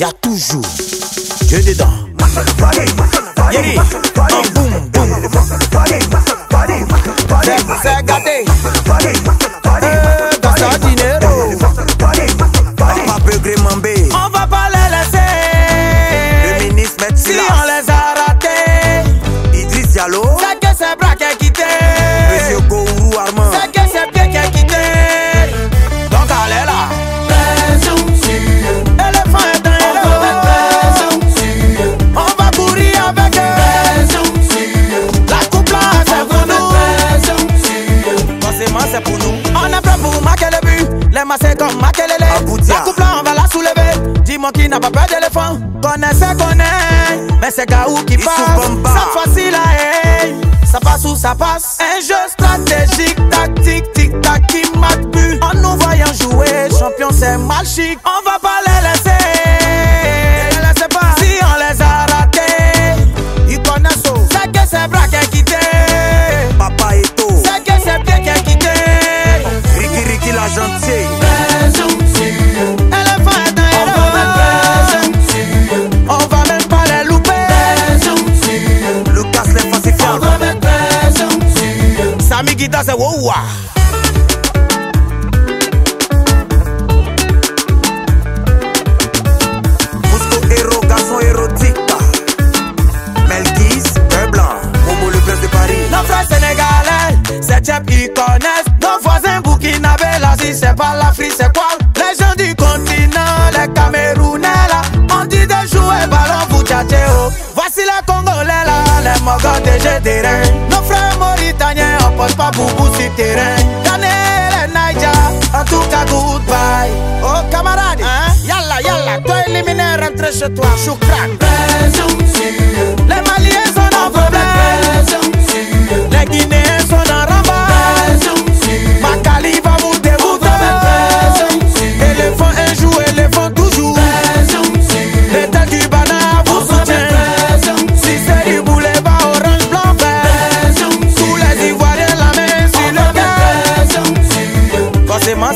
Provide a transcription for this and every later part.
y a toujours Dieu dedans. Yeri, boum boum. C'est gâté. Massés comme Makelele. Aboudia. La coupe là, on va la soulever. Dis-moi qui n'a pas peur d'éléphant. Connaissez, connaît. Mais c'est Gaou qui passe. Bamba. Ça hey. Passe ou ça passe. Un jeu stratégique, tactique, tic-tac qui marque but. En nous voyant jouer, champion c'est chic. On va pas les laisser. Les laissez pas. Si on les a ratés, ils connaissent tout. C'est que c'est bras qui quitté. Papa Eto. C'est que c'est pied qui quitté. Ricky Ricky la gentille. C'est wow. Mosco héros, garçon érotique. Melkis, Peur Blanc. Momo le prince de Paris. Nos frères sénégalais, c'est Tchèp, ils connaissent. Nos voisins burkinabés, là, si c'est pas l'Afrique, c'est quoi? Les gens du continent, les Camerounais, là. On dit de jouer ballon pour tchatcher, oh. Voici les Congolais, là, les Mogos de jeu poche pas beaucoup ces terrains. Daniel et Naija, en tout cas goodbye. Oh camarade, hein? yalla yalla, toi éliminer, rentre chez toi, choukran. Les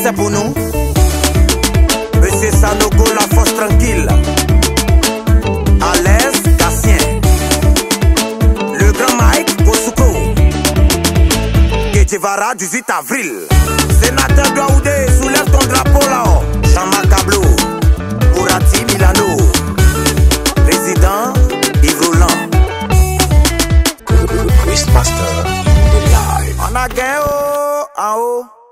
c'est pour nous. Monsieur Sanogo, la force tranquille. À l'aise, Cassien. Le grand Mike Gosuko. Ketchevara, 18 avril. Sénateur Douaoudé, soulève ton drapeau là-haut. Chama Cablo. Mourati Milano. Président Yves Roland. Quizmaster, the live. On a gagné en.